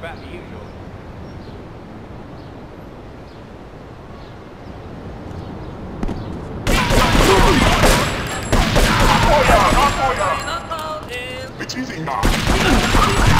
about the usual. It's easy now.